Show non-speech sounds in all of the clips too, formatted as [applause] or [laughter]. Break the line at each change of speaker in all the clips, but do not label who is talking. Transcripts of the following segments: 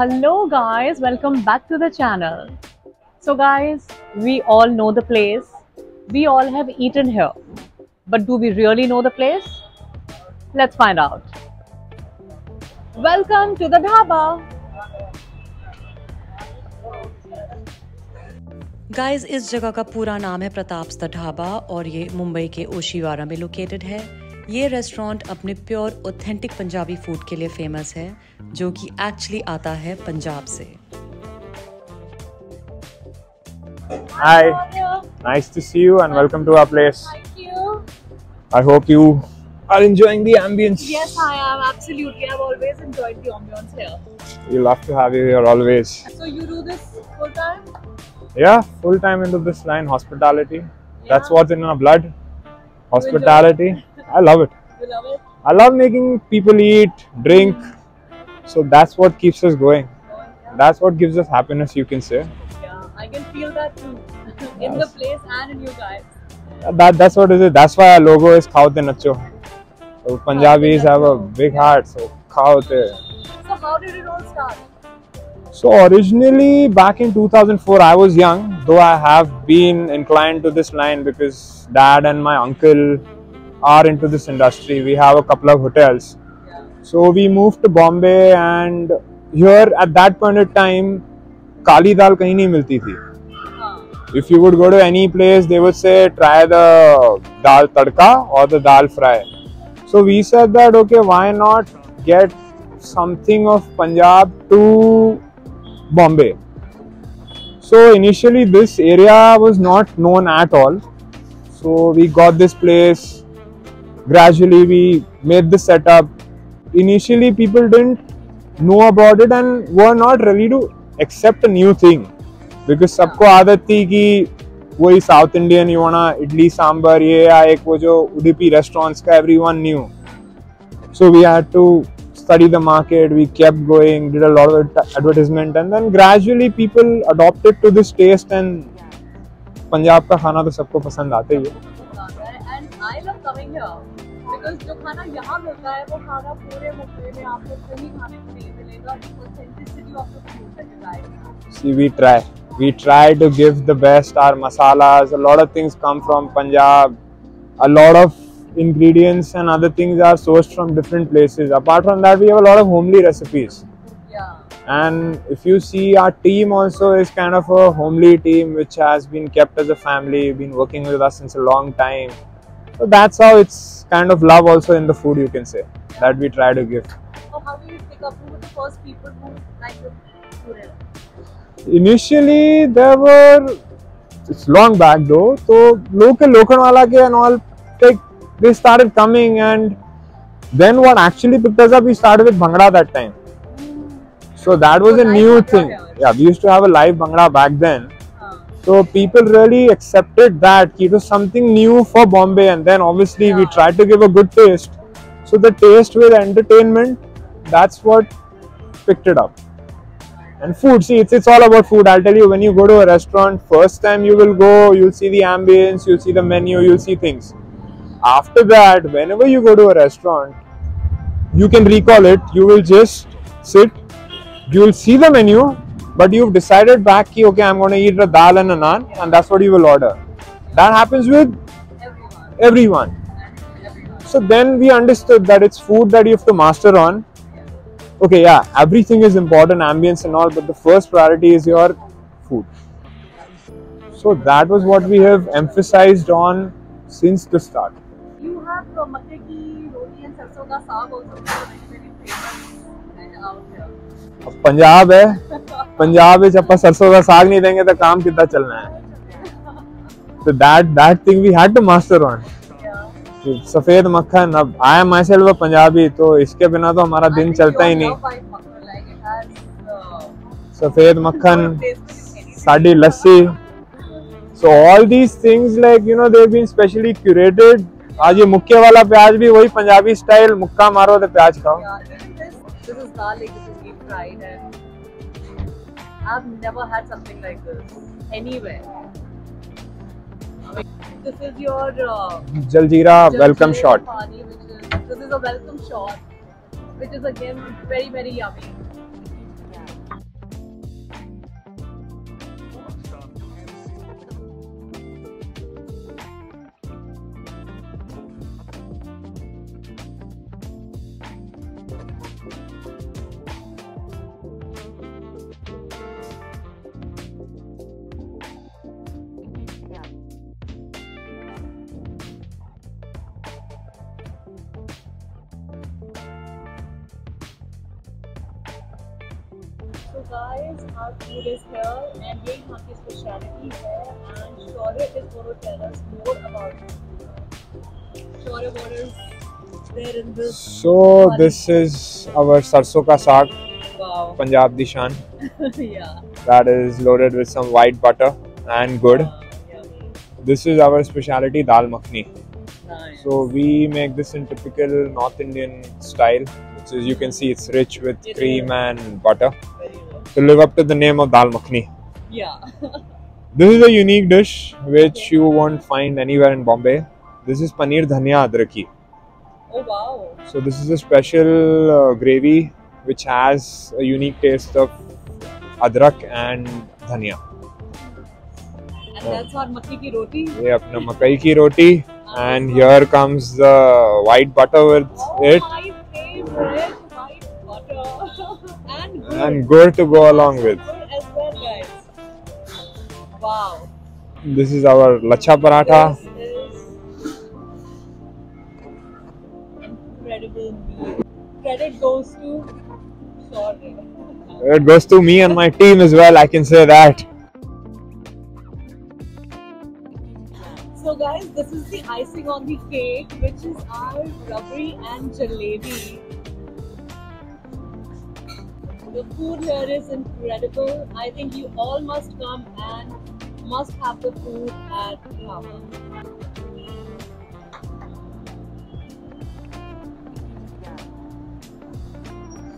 Hello guys welcome back to the channel so guys we all know the place we all have eaten here but do we really know the place let's find out welcome to the dhaba
guys इस जगह का पूरा नाम है Pratap the dhaba और ये मुंबई के ओशीवारा में लोकेटेड है। ये रेस्टोरेंट अपने प्योर ऑथेंटिक पंजाबी फ़ूड के लिए फ़ेमस है जो कि एक्चुअली आता है पंजाब से।
Hi nice to see you and welcome to our place I hope you are enjoying the ambience
yes I am absolutely I have always enjoyed the ambience here
we love to have you here always
so you do this full time
या full time in this line hospitality that's what's in your blood hospitality I love it.
You love it?
I love making people eat, drink. So that's what keeps us going. That's what gives us happiness, you can say.
Yeah, I can feel that too. [laughs] in the place and in you guys.
That that's what it is. That's why our logo is Khaote Nacho. So Punjabis have a big heart, so Khaote.
So how did it all start?
So originally back in 2004 I was young though I have been inclined to this line because dad and my uncle are into this industry. We have a couple of hotels. So we moved to Bombay and here at that point of time, kali dal kahin nahi milti
thi.
If you would go to any place, they would say try the dal tadka or the dal fry. So we said that okay, why not get something of Punjab to Bombay? So initially, this area was not known at all. So we got this place gradually we made the setup initially people didn't know about it and were not ready to accept a new thing because सबको आदत थी कि वही south Indian you wanna idli sambar ये या एक वो जो उडुपी रेस्टोरेंट्स का everyone new so we had to study the market we kept going did a lot of ad- advertisement and then gradually people adopted to this taste and Punjab का खाना तो सबको पसंद आता ही है
Because जो खाना यहाँ मिलता है वो खाना पूरे मुंबई में आपको कहीं खाने को नहीं मिलेगा
See, we try. We try to give the best. Our masalas, a lot of things come from Punjab. A lot of ingredients and other things are sourced from different places. Apart from that, we have a lot of homely recipes.
Yeah.
And if you see, our team also is kind of a homely team which has been kept as a family, been working with us since a long time. So that's how it's kind of love also in the food, you can say, that we try to give.
So how you pick up? Who were the first people who like the food
initially there were it's long back though so local Lokhandwala ke and all like they started coming and then what actually picked us up we started with bhangra that time. So that was a new thing. yeah we used to have a live bhangra back then so people really accepted that it was something new for bombay and then obviously we tried to give a good taste. So the taste with entertainment that's what picked it up. And food see it's, it's all about food. I'll tell you when you go to a restaurant first time you will go you'll see the ambience you'll see the menu you'll see things. After that whenever you go to a restaurant you can recall it. You will just sit you'll see the menu but you've decided back ki, okay i'm going to eat a dal and a naan and that's what you will order that happens with
everyone.
everyone so then we understood that it's food that you have to master on. Okay, yeah, everything is important, ambience and all, but the first priority is your food. So that was what we have emphasized on since the start.
You have uh, makke ki roti and sarson ka saag also very famous.
Punjab है। पंजाब है जब सरसों का साग नहीं देंगे तो काम कितना चलना है? तो that that thing we had to master on safed makkhan, अब आई एम माइसेल वो पंजाबी तो इसके बिना तो हमारा दिन चलता ही नहीं। Safed makkhan, sari lassi. So all these things like you know they been specially curated आज ये मुक्के वाला प्याज भी वही पंजाबी स्टाइल मुक्का मारो तो प्याज खाओ।
This is garlic, this is deep fried, and I've never had something like this anywhere. This is your uh, Jaljeera
welcome shot.
Pani, which is, this is a welcome shot, which is again very, very yummy. guys, our food is here and यही यहाँ our speciality here and Shorit is going to tell us more about it. Shaurya, what is this?
So this is our sarso ka saag.
Wow.
Punjab dishan, [laughs]
yeah.
That is loaded with some white butter and good.
Uh,
this is our specialty dal makhni.
Nice.
So we make this in typical North Indian style, which is you can see it's rich with
it
cream
is.
and butter.
Very
to live up to the name of dal makhni.
Yeah.
this is a unique dish which okay. you won't find anywhere in Bombay. This is paneer dhania adraki.
Oh wow.
So this is a special uh, gravy which has a unique taste of adrak and dhania.
And that's our makai ki roti.
Yeah, apna makai ki roti. And here comes the white butter with
oh,
it.
And good.
to go along with.
As well, guys. Wow.
This is our lacha paratha.
This is incredible meal. Credit goes to Shaurya.
It goes to me and my team as well. I can say that.
So guys, this is the icing on the cake, which is our rabri and jalebi. The food here is incredible. I think you all must come and must have the food at Dhaba.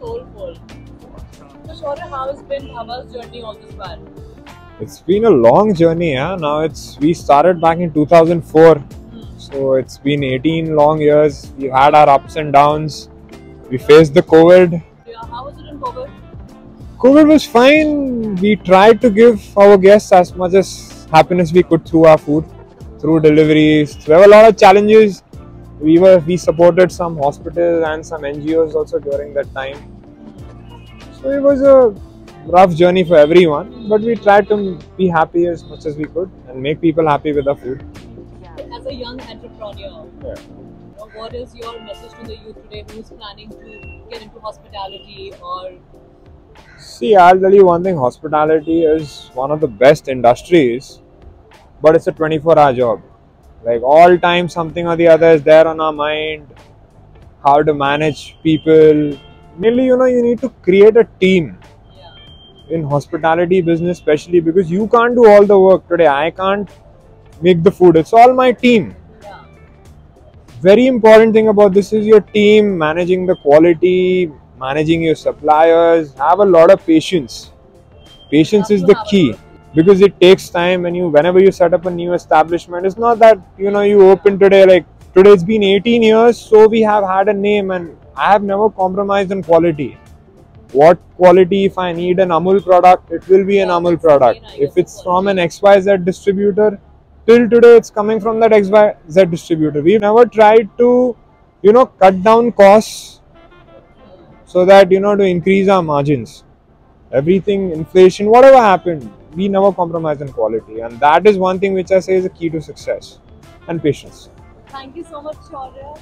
Soulful. So Shaurya, how has been Dhaba's journey all this while?
It's been a long journey. Yeah? Now it's we started back in 2004, hmm. so it's been 18 long years. We've had our ups and downs. We faced the COVID.
COVID
was fine. We tried to give our guests as much as happiness we could through our food, through deliveries. There were a lot of challenges. We were we supported some hospitals and some NGOs also during that time. So it was a rough journey for everyone, but we tried to be happy as much as we could and make people happy with our food.
As a young entrepreneur,
Yeah.
what is your message to the youth today who's planning to get into hospitality or
See, I'll tell you one thing hospitality is one of the best industries, but it's a 24 hour job. Like, all time, something or the other is there on our mind. How to manage people. Mainly, you know, you need to create a team in hospitality business, especially because you can't do all the work today. I can't make the food, it's all my team. very important thing about this is your team managing the quality managing your suppliers. Have a lot of patience. Patience is the key. Because it takes time when you whenever you set up a new establishment it's not that you know you open today like today it's been 18 years so we have had a name and i have never compromised on quality. What quality if i need an amul product it will be an amul product. If it's from an xyz distributor till today it's coming from that xyz distributor. We've never tried to you know cut down costs so that you know to increase our margins. Everything inflation whatever happened we never compromise on quality. And that is one thing which i say is a key to success and patience.
Thank you so much Shaurya.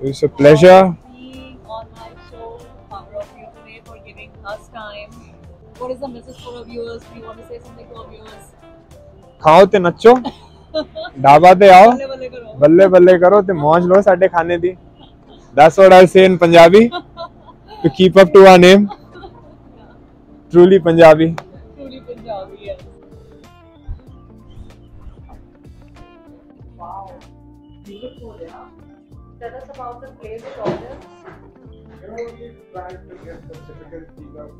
it was a pleasure.
Being on my show power of you today for giving us time. What is the message for our viewers? Do you want to say something to our viewers?
ਖਾਓ ਤੇ ਨੱਚੋ ਢਾਬਾ ਤੇ ਆਓ ਬੱਲੇ ਬੱਲੇ ਕਰੋ ਤੇ ਮौज ਲਓ ਸਾਡੇ ਖਾਣੇ ਦੀ that's what I say in Punjabi to keep up to our name truly punjabi
Truly Punjabi, yes. Wow, beautiful, yeah. Tell us about the place, Shaurya.
You know, we tried to get the typical feel of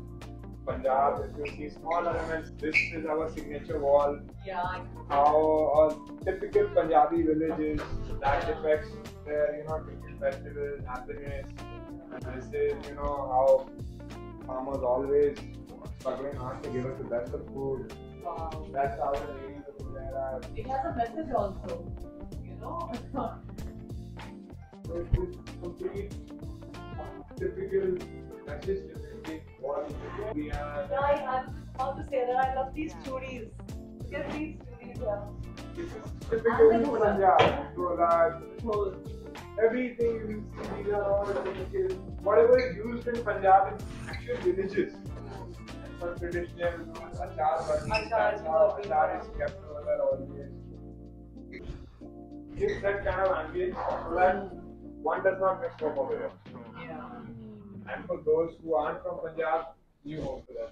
Punjab. If you see small elements, this is our signature wall.
Yeah,
How a typical Punjabi village is, that depicts their, you know, different festivals, happiness. This is, you know, how farmers always struggling hard to give us the best of food.
wow.
That's name. There are
It has a message also, you know.
So it is complete typical message depicting what we are.
Yeah, I, I'm about to say that I love these churis. Look at these churis here.
This is typical Punjab.
Cool.
Everything you see, these are all typical. Whatever is used in Punjab in actual villages. some traditional achar.
Achar
That's how
burning.
achar is kept over there always. Gives that kind of ambience so that one does not mix home over here.
Yeah.
And for those who aren't from Punjab, new home to them.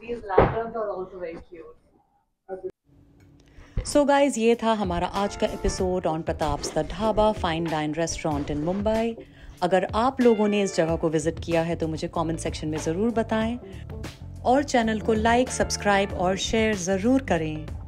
These lanterns are also very cute.
So so guys ये था हमारा आज का episode on Pratap's the dhaba fine dine restaurant in Mumbai अगर आप लोगों ने इस जगह को विज़िट किया है तो मुझे कमेंट सेक्शन में ज़रूर बताएँ। और चैनल को लाइक सब्सक्राइब और शेयर ज़रूर करें।